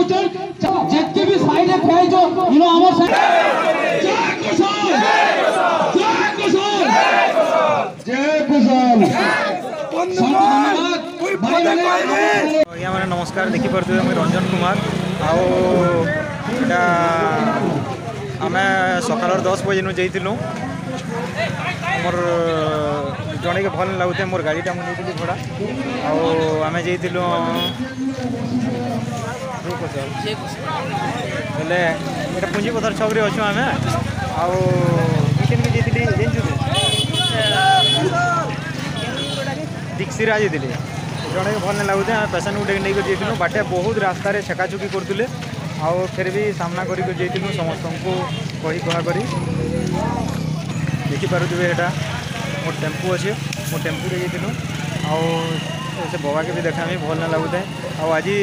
पहुंचे जितनी भी साइड है फेज हो यू नो आवर साइड जय किसान जय किसान जय किसान ଆଜ୍ଞା ମାନେ ନମସ୍କାର ଦେଖିପାରୁଥିବେ ମୁଇଁ ରଞ୍ଜନ କୁମାର ଆଉ ଏଇଟା ଆମେ ସକାଳର ଦଶ ବଜେନୁ ଯାଇଥିଲୁ ଆମର ଜଣେକି ଭଲ ଲାଗୁଥାଏ ମୋର ଗାଡ଼ିଟା ମୁଁ ନେଇଥିଲି ଭଡ଼ା ଆଉ ଆମେ ଯାଇଥିଲୁ ହେଲେ ଏଇଟା ପୁଞ୍ଜିପଥର ଛକରେ ଅଛୁ ଆମେ। ଆଉ କେମିତି ଯାଇଥିଲି ଜାଣିଛୁ ଦୀକ୍ଷିରା ଯାଇଥିଲି ଜଣେ ଭଲ ନାଇଁ ଲାଗୁଥାଏ ଆମେ ପେସେଣ୍ଟ ଗୋଟେ ନେଇକି ଯାଇଥିଲୁ। ବାଟେ ବହୁତ ରାସ୍ତାରେ ଛେକାଛୁକି କରୁଥିଲେ। ଆଉ ଫେର ବି ସାମ୍ନା କରିକି ଯାଇଥିଲୁ ସମସ୍ତଙ୍କୁ କହି କୁହା କରି। ଦେଖିପାରୁଥିବେ ଏଇଟା। ମୋ ଟେମ୍ପୁ ଅଛି ମୋ ଟେମ୍ପୁରେ ଯାଇଥିଲୁ। ଆଉ ସେ ବବାକେ ବି ଦେଖାମି ଭଲ ନାଇଁ ଲାଗୁଥାଏ। ଆଉ ଆଜି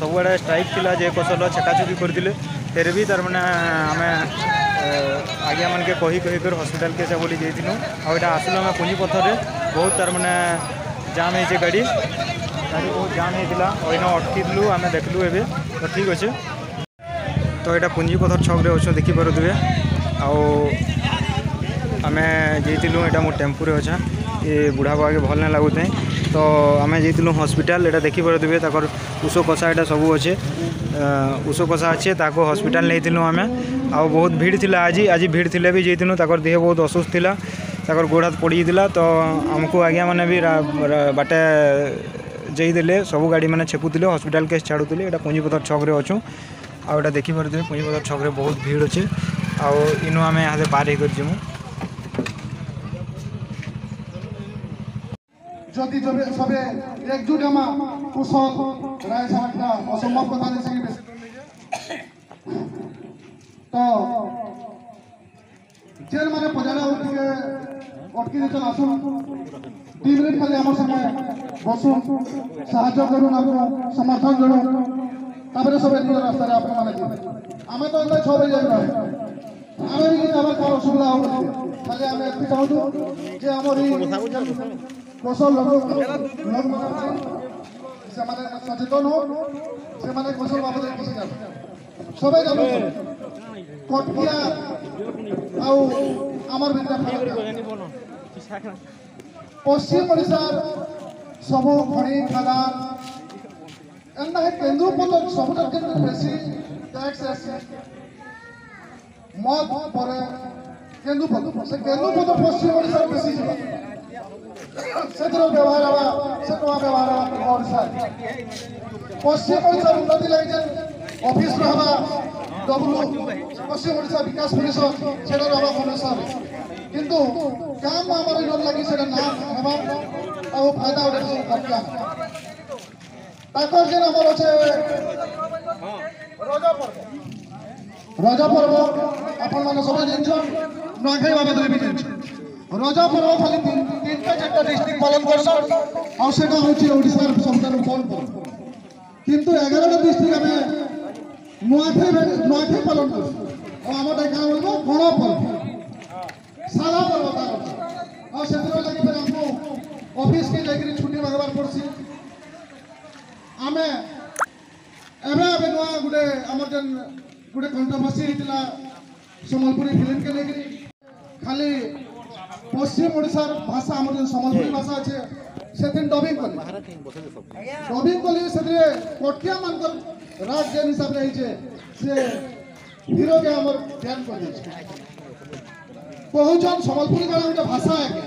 ସବୁଆଡ଼େ ଷ୍ଟ୍ରାଇକ୍ ଥିଲା ଯେ କୌଶଲ ଛେକାଛୁକି କରିଥିଲେ ଫେର ବି ତାର୍ମାନେ ଆମେ ଆଜ୍ଞା ମାନକେ କହି କହି କରି ହସ୍ପିଟାଲକେ ସେ ବୋଲି ଯାଇଥିଲୁ। ଆଉ ଏଇଟା ଆସିଲୁ ଆମେ ପୁଞ୍ଜିପଥରରେ ବହୁତ ତାର୍ମାନେ ଜାମ୍ ହେଇଛେ ଗାଡ଼ି। ଗାଡ଼ି ବହୁତ ଜାମ୍ ହେଇଥିଲା ଅଇନ ଅଟକିଥିଲୁ ଆମେ ଦେଖିଲୁ ଏବେ ତ ଠିକ୍ ଅଛେ। ତ ଏଇଟା ପୁଞ୍ଜିପଥର ଛକରେ ଅଛୁ ଦେଖିପାରୁଥିବେ। ଆଉ ଆମେ ଯାଇଥିଲୁ ଏଇଟା ମୋ ଟେମ୍ପୁରେ ଅଛେ। ଏ ବୁଢ଼ା ବାବାକେ ଭଲ ନାଇଁ ଲାଗୁଥାଏ। ତ ଆମେ ଯାଇଥିଲୁ ହସ୍ପିଟାଲ ଏଇଟା ଦେଖିପାରୁଥିବେ ତାଙ୍କର ଉଷ କଷା ଏଇଟା ସବୁ ଅଛେ। ଉଷ କଷା ଅଛେ ତାକୁ ହସ୍ପିଟାଲ ନେଇଥିଲୁ ଆମେ। ଆଉ ବହୁତ ଭିଡ଼ ଥିଲା ଆଜି ଆଜି ଭିଡ଼ ଥିଲେ ବି ଯାଇଥିଲୁ ତାଙ୍କର ଦେହ ବହୁତ ଅସୁସ୍ଥ ଥିଲା ତାଙ୍କର ଗୋଡ଼ ହାତ ପଡ଼ିଯାଇଥିଲା। ତ ଆମକୁ ଆଜ୍ଞା ମାନେ ବି ବାଟେ ଯାଇଦେଲେ ସବୁ ଗାଡ଼ି ମାନେ ଛେକୁଥିଲେ ହସ୍ପିଟାଲ କେସ୍ ଛାଡ଼ୁଥିଲେ ଏଇଟା ପୁଞ୍ଜିପଥର ଛକରେ ଅଛୁ। ଆଉ ଏଇଟା ଦେଖିପାରୁଥିବେ ପୁଞ୍ଜିପଥର ଛକରେ ବହୁତ ଭିଡ଼ ଅଛେ। ଆଉ ଇନୁ ଆମେ ଇହାଦେ ପାର ହେଇକରି ଯିମୁ। যদি সবে একজুট আমার কুশল রায় সাহাটা অসম্ভব কথা সঙ্গে বেশি। তো যে মানে পজারা টিকে অটকি দিয়েছেন আসুন। দুই মিনিট খালি আমার সঙ্গে বসুন। সাহায্য করুন আপনার, সমর্থন জড়ুন তারপরে সবাই নিজের রাস্তায় আপনার মানে আমি তো একটা ছবি যাই। আমি কিন্তু আমার কোনো অসুবিধা হবে খালি আমি একটু চাহুছু যে আমার এই କୌଶଳ ଲୋକ ଲୋକମାନେ ସେମାନେ ସଚେତନ ହଉ ସେମାନେ କୌଶଳ ବାବଦରେ କିଛି ଜାଣୁ ସବେ ଜାଣୁ କଟକିଆ ଆଉ ଆମର ଭିତରେ ପଶ୍ଚିମ ଓଡ଼ିଶାର ସବୁ ଖଣି ଖାଦାନ ଏନ୍ତା ହେ କେନ୍ଦୁପତ୍ର ସବୁଠାରୁ କିନ୍ତୁ ବେଶୀ ଟ୍ୟାକ୍ସ ଆସି ମଦ ପରେ କେନ୍ଦୁପତ୍ର ସେ କେନ୍ଦୁପତ୍ର ପଶ୍ଚିମ ଓଡ଼ିଶାର ବେଶୀ ଯିବା ସେଥିର ବ୍ୟବହାର ହେବା ସେ ନୂଆ ବ୍ୟବହାର ହେବା ଓଡ଼ିଶା ପଶ୍ଚିମ ଓଡ଼ିଶାର ଉନ୍ନତି ଲାଗି ଯେନ୍ ଅଫିସ ହେବା ଡବ୍ଲୁ ପଶ୍ଚିମ ଓଡ଼ିଶା ବିକାଶ ପରିଷଦ ସେଟା ହେବା ଭୁବନେଶ୍ୱର କିନ୍ତୁ କାମ ଆମର ଇନର ଲାଗି ସେଟା ନା ହେବା ଆଉ ଫାଇଦା ଗୋଟେ ସବୁ ଦରକାର ତାଙ୍କର ଯେନ୍ ଆମର ଅଛେ ରଜ ପର୍ବ ରଜ ପର୍ବ ଆପଣମାନେ ସବୁ ଜାଣିଛନ୍ ନୂଆଖାଇ ବାବଦରେ ବି ଜାଣିଛନ୍ ରଜ ପର୍ବ ଖାଲି ତିନିଟା ଚାରିଟା ଡିଷ୍ଟ୍ରିକ୍ଟ ପାଳନ କରସନ୍ ଆଉ ସେଟା ହଉଛି ଓଡ଼ିଶାର ସବୁଠାରୁ ବଡ଼ ପର୍ବ କିନ୍ତୁ ଏଗାରଟା ଡିଷ୍ଟ୍ରିକ୍ଟ ଆମେ ନୂଆଖାଇ ନୂଆଖାଇ ପାଳନ କରୁଛୁ ଆଉ ଆମଟା କାଣା ବୋଲବ ଗଣ ପର୍ବ ସାରା ପର୍ବ ତାର ଅଛି ଆଉ ସେଥିର ଲାଗି ଫେର ଆମକୁ ଅଫିସକେ ଯାଇକିରି ଛୁଟି ମାଗବାର ପଡ଼ସି ଆମେ ଏବେ ଏବେ ନୂଆ ଗୋଟେ ଆମର ଯେନ୍ ଗୋଟେ କଣ୍ଟ୍ରୋଭର୍ସି ହେଇଥିଲା ସମ୍ବଲପୁରୀ ଫିଲ୍ମକେ ନେଇକିରି ଖାଲି পশ্চিম ওড়িশার ভাষা আমার যে সম্বলপুরী ভাষা আছে সেদিন ডবিং কলি ডবিং কলি সেদিন কটিয়া মান রাজ যে হিসাব রয়েছে সে হিরোকে আমার ব্যান করে দিয়েছে কহুছন সম্বলপুরী কারণ গোটে ভাষা একে।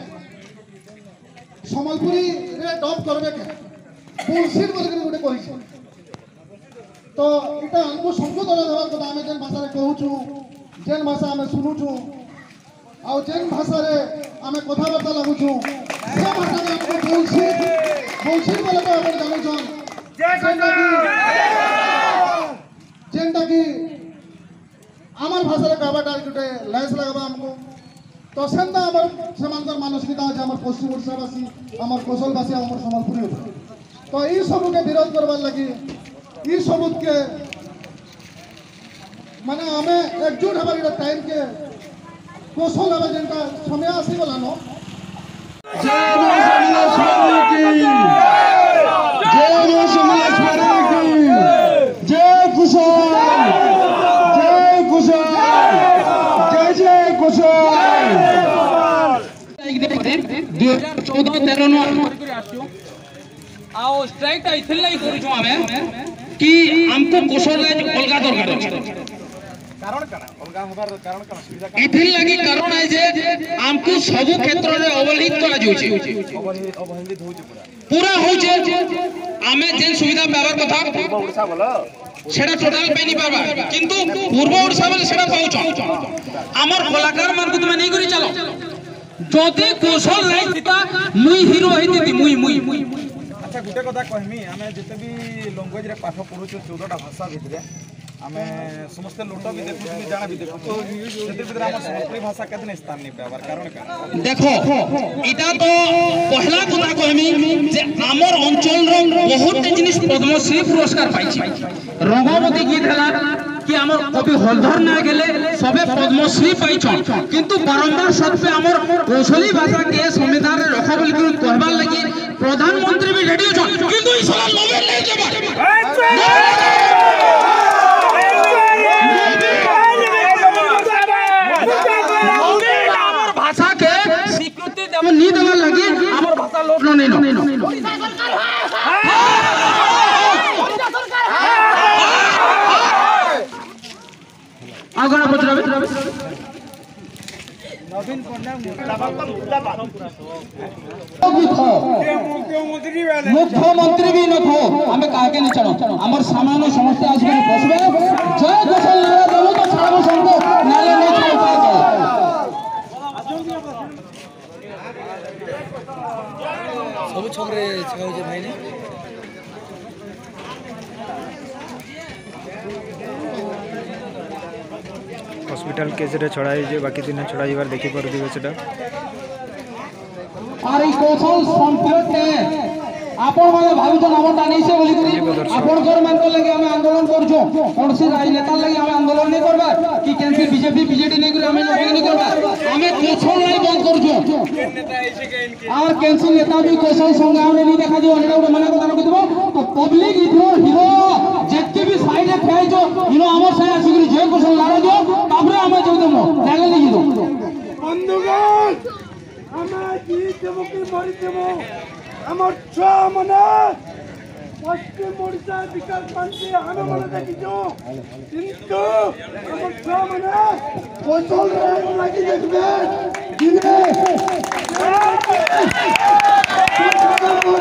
সম্বলপুরীরে ডব করবে কে? বুলসিট বলিকি গোটে কইছে তো এটা আমাকে সংশোধন দেওয়ার কথা আমি যে ভাষায় কহুছু যে ভাষা আমি শুনুছু ଆଉ ଯେନ୍ ଭାଷାରେ ଆମେ କଥାବାର୍ତ୍ତା ଲାଗୁଛୁ ସେ ଭାଷାରେ ଆମକୁ କହୁଛି କହୁଛି ବୋଲେ ତ ଆପଣ ଜାଣୁଛନ୍ ଯେନ୍ଟାକି ଆମର ଭାଷାରେ କହିବାଟା ଗୋଟେ ଲାଇସ୍ ଲାଗ୍ବା ଆମକୁ ତ ସେନ୍ତା ଆମର ସେମାନଙ୍କର ମାନସିକତା ଅଛି ଆମର ପଶ୍ଚିମ ଓଡ଼ିଶାବାସୀ ଆମର କୋଶଲବାସୀ ଆମର ସମ୍ବଲପୁରୀ ତ ଇ ସବୁକେ ବିରୋଧ କରବାର୍ ଲାଗି ଇ ସବୁକେ ମାନେ ଆମେ ଏକଜୁଟ ହେବାର ଗୋଟେ ଟାଇମ୍କେ पोषण अब जिनका समय आसी गला नो ଦୁଇ ହଜାର ଚଉଦ ତେର ନୁ ଆରମ୍ଭ କରିକି ଆସିଛୁ ଆଉ ଷ୍ଟ୍ରାଇକ୍ଟା ଏଥିର୍ ଲାଗି କରୁଛୁ ଆମେ କି ଆମକୁ କୌଶଳରେ ଅଲଗା ଦରକାର ଅଛି ଏଥିର୍ଲାଗି କାରଣ ଏ ଯେ ଆମକୁ ସବୁ କ୍ଷେତ୍ରରେ ଅବହେଳିତ କରାଯାଉଛି ପୁରା ହଉଛେ ଆମେ ଯେନ୍ ସୁବିଧା ପାଇବାର କଥା সেটা টোটাল পাইনি পারবা কিন্তু পূর্ব ওড়িশা বলে সেটা পাউছ আমার কলাকার মানকু তুমি নেই করি চালো যদি কৌশল নাই দিতা মুই হিরো হইতি মুই মুই মুই আচ্ছা গোটে কথা কহমি আমি যেতে বি ল্যাঙ্গুয়েজরে পাঠ পড়ুছু চৌদটা ভাষা ভিতরে আমি সমস্তে লোট বি দেখুছু জানা বি দেখুছু সেতির ভিতরে আমার সম্বলপুরী ভাষা কেতনে স্থান নেই পাইবার কারণ কারণ দেখো এটা তো পহলা কথা কহমি যে আমার অঞ্চলর বহুত জিনিস পদ্মশ্রী পুরস্কার পাইছি রঙ্গবতী গীত হেলা কি আমার কবি হলধর না গেলে সবে পদ্মশ্রী পাইছন কিন্তু বারম্বার সত্ত্বে আমার কৌশলী ভাষাকে সংবিধানে রখ বলি করে কহবার লাগি প্রধানমন্ত্রী বি রেডি অছন কিন্তু এই সালা নোবেল নেই যাবার আমার ভাষাকে স্বীকৃতি দেব নি দেবার লাগি আমার মুখ্যমন্ত্রী বি নথো। আমি কাকে নি চালো আমার সামান্য সমস্যা আসবে বসবে। জয় গোসাল দেব তো নেই। ছাড়ো ভাই হসপিটাল কেসরে ছড়া হয়েছে বাকি দিনে ছড়া যাবার দেখি দেখিপারুথিবে সেটা। আর এই কৌশল সম্পর্কে আপন মানে ভাবুছেন আমটা নেইছে বলি করি আপনকর ମାନଙ୍କ লাগি আমি আন্দোলন করছো কোনসি রাজনেতার লাগি আমি আন্দোলন নেই করবা কি কেনসি বিজেপি বিজেডি নেই করে আমি লড়াই নেই করবা আমি কৌশল নাই বন্ধ করছো আর কেনসি নেতা বি কৌশল সঙ্গে আমরা নি দেখা যাও এটা মানে কথা রকি দেব তো পাবলিক ইথো হিরো যেতকে বি সাইডে খাইছো ইনো আমার সাইড আসি করে যে কৌশল লাড়া দিও তারপরে আমি যাই দেবো নালে লিখি দেবো বন্ধুগণ ଆମେ ଜିତିଦେବୁ କି ମରିଦେବୁ ଆମର ଛୁଆ ମାନେ ପଶ୍ଚିମ ଓଡ଼ିଶା ବିକାଶ ପାଣ୍ଠି ଆମେ ମାନେ ଦେଖିଛୁ କିନ୍ତୁ ଆମର ଛୁଆ ମାନେ କୌଶଳରେ ଲାଗି ଦେଖିବେ ଦିନେ କୌଶଳରେ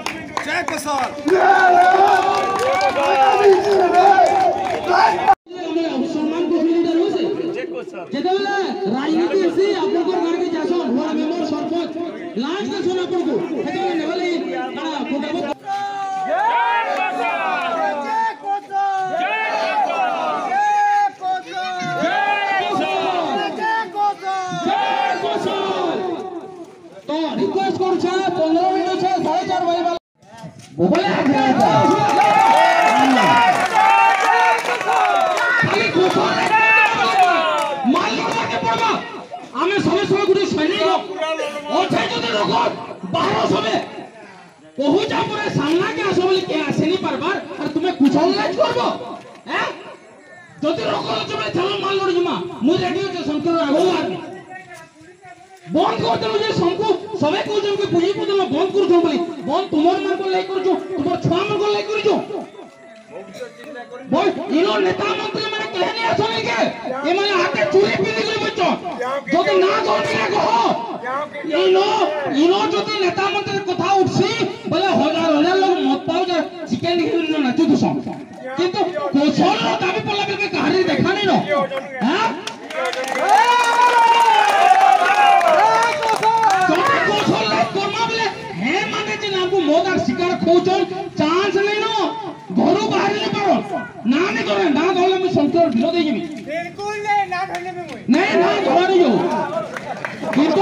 जय किसान যেতে বেলে রাজনীতি এসে আপনার গাড়ি যাস ভোর মেম্বর সরপঞ্চ লাস্ট আসুন আপনার সেটা নেবেলে তারা पड़ो हमें समय समय गुरु सैनिक हो और छे जो देखो बाहर समय कहू जा पर सामना के आसो बोली के आसे नहीं परबार और तुम्हें যদি রকল জমে চলো মাল লড় জমা মু রেডি হচ্ছে শঙ্কর রাঘবার বন্ধ করদেলু যে শঙ্কু, সবে কইছেন কি পুঁজি পুঁজি বন্ধ করছ বলি। বন্ধ তোমার মানকো লাই করছ, তোমার ছুয়া মানকো লাই করছ। ইনো নেতা যদি না করবি না কহ ইনো ইনো যদি নেতা মন্ত্রীর কথা উঠছি বলে হাজার হাজার লোক মত পাও যে চিকেন ঘিরে নাচু দুস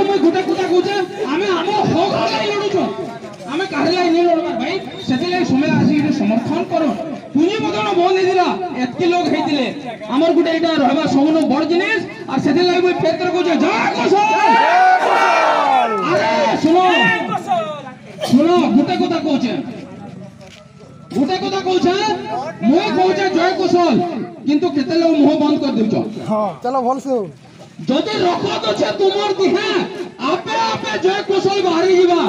તમે ગુટા ગુટા ગુજા અમે આમો હોગ લઈ લડુછો અમે કાહે લઈ નહીં લડવા ભાઈ ସେଥିଲାଗି ସମୟ ଆସି ସମର୍ଥନ କର ପୁଞ୍ଜି ମଦନ ବନ୍ଦ ହେଇଥିଲା ଏତକି ଲୋକ ହେଇଥିଲେ ଆମର ଗୁଟେ ଏଇଟା ରହିବା ସବୁଠୁ ବଡ ଜିନିଷ ଆର୍ ସେଥିଲାଗି ମୁଇଁ ଫେର କହୁଛେ ଜୟ କୌଶଳ ଶୁଣ ଶୁଣ ଗୁଟେ କଥା କହୁଛେ ଗୁଟେ କଥା କହୁଛେ ମୁଇଁ କହୁଛେ ଜୟ କୌଶଳ କିନ୍ତୁ କେତେ ଲୋକ ମୁହଁ ବନ୍ଦ କରିଦେଉଛ ଚାଲ ଭଲସେ যদি রকত আছে তোমার দিহে আপে আপে জয় কৌশল বাহারি ଯିବା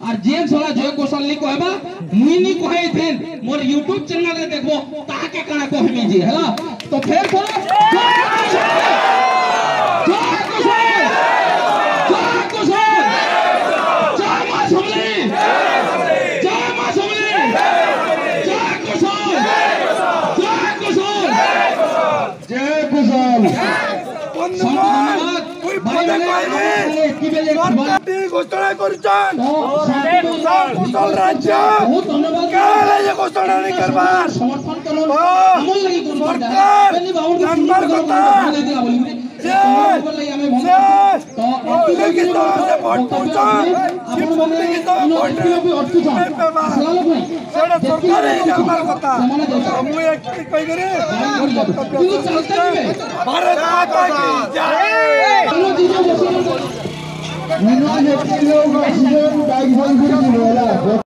আর যে ছলা জয় কৌশল নি কহবা মুই নি কহে থেন মোর ইউটিউব চ্যানেল রে দেখবো তাকে কানা কহমি জি হেলা তো ফের বলো ঘোষণা করছেন কুশল রাজ্য। বহুত ধন্যবাদ কালে যে ঘোষণা নেই করবার সমর্থন করো ও, আমল লাগি করো সরকার, বেনি বাবুর জানবার কথা। যে, যে, উল্লেখিত আছে Ini dia kilo kau sini bagi bagi kilo lah.